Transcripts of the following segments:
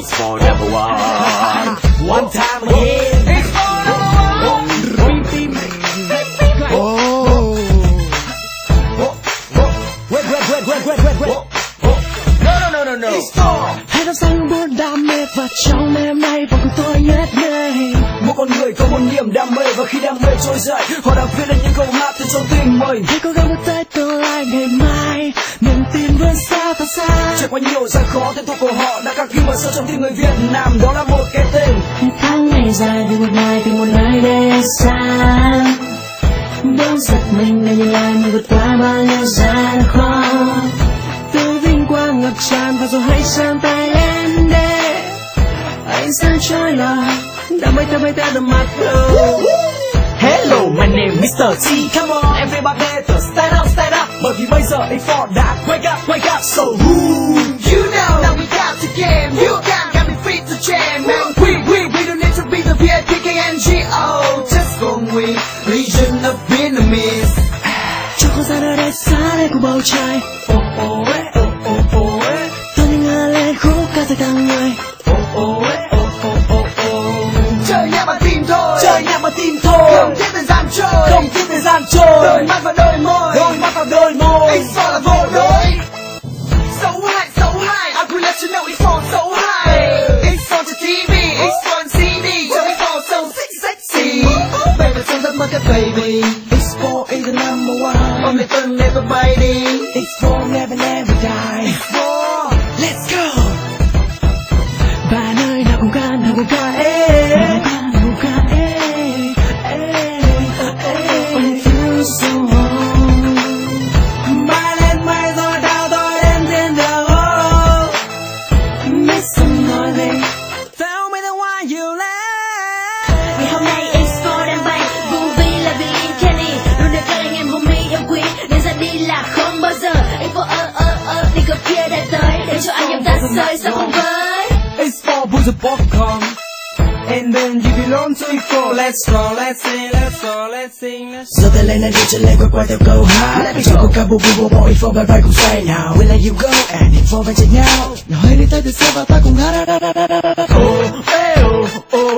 It's for number one One time again It's for number one Tim tim Oh. Wait wait wait wait wait wait wait No no no no no It's for Hãy đón sang buồn đam mê và trong ngày nay và cùng tôi nhất đây Một con người có một niềm đam mê Và khi đam mê trôi dậy Họ đang viết lên những câu hát từ trong tim mình Hãy cố gắng bước tới tương lai ngày mai Vươn xa thật xa. Trải qua nhiều gian khó tên tuổi của họ đã khắc ghi vào sâu trong tim người Việt Nam. Đó là một cái tên. Tháng ngày dài vì một ngày tìm một nơi để xa. Bỗng giật mình để nhìn lại mình vượt qua bao nhiêu gian khó. Từ vinh quang ngập tràn và rồi hãy sang tay lên để Ánh sáng trôi lờ đã mấy ta mấy ta đập mặt đầu Hello, my name is Mr. T. Come on, everybody, to stand up, stand up. Bởi vì bây giờ A4 đã wake up, wake up. So who You know, now we got the game? You can got me free to jam. Man, we, we, we don't need to be the VIP, KNGO Just go with Legion of Vietnamese Cho không gian ở đây xa đây bầu trời Oh, oh, eh, oh, oh, oh, eh. Tôi như ngả lên ca từ càng người It's all about boy. So high, so high, I will let you know it's on so high. It's on the TV, it's on TV. Joey Fall's so sexy. Baby, so the mother baby. This boy is the number one. Only fun, never mighty. It's for never, never die. It's for. Let's go. By night, I'm gonna go. 발사공발 It's for 부수 popcorn. And then you belong to it for Let's go, let's sing, let's go, let's sing let's So the lane and the a leg where they go high Let me go 가보 부부 boy for my right right now. We let you go and it for my now 너희를 따뜻해 봐 따공 하라라라라라라 Oh, hey, oh, oh.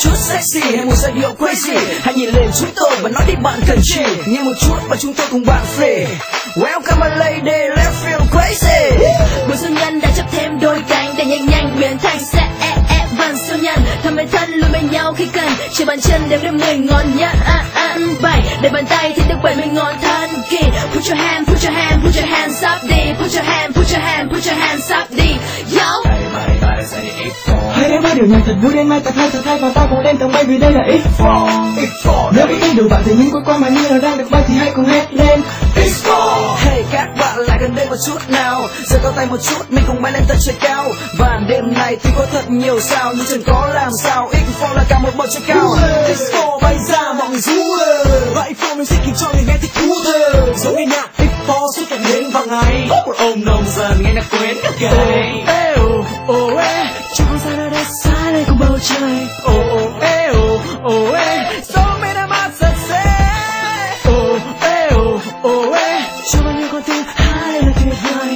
Chút sexy hay một giai điệu crazy. Hãy nhìn lên chúng tôi và nói đi bạn cần gì. Nghe một chút và chúng tôi cùng bạn free. Welcome my lady, let's feel crazy. Mùa xuân nhân đã chấp thêm đôi cánh Để nhanh nhanh biến thành sẽ e e vần siêu nhân. Thầm bên thân luôn bên nhau khi cần. Chỉ bàn chân đếm đến mười ngón nhá ăn à, à, bảy. Để bàn tay thì được bảy mươi ngón thân kỳ. Put your hand, put your hand, put your hands điều nhạc thật vui đến mai thật hay thật hay và ta cùng lên tầng bay vì đây là X4 X4 nếu biết tin được bạn thì những cuối qua mà như là đang được bay thì hãy cùng hét lên. X4 Hey các bạn lại gần đây một chút nào. Giờ có tay một chút mình cùng bay lên tận trời cao. Và đêm này thì có thật nhiều sao Nhưng chẳng có làm sao. X4 là cả một bầu trời cao. X4 bay ra mọi người rú Và X4 music khiến cho người nghe thích thú thêm Giống như nhạc X4 xuất hiện đến vào ngày. Một ôm nồng dần nghe nhạc quên được gầy Chile. Oh, oh, eh, oh, oh, eh. Somebody must say. Oh, eh, oh, oh, eh. 주변 일곱 등 하늘을 들여